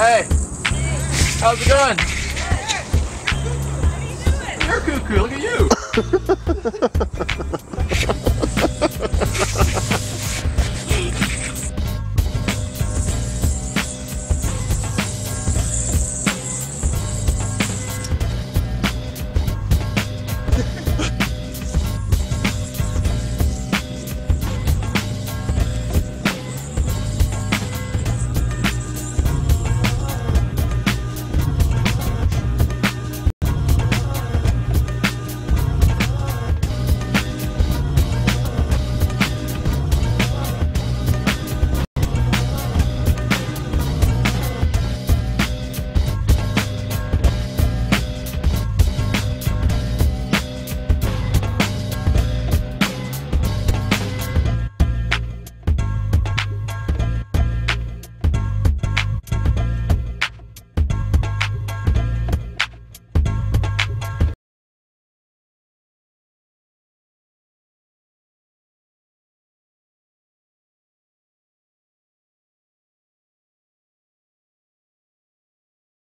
Hey, how's it going? You're cuckoo. Look at you.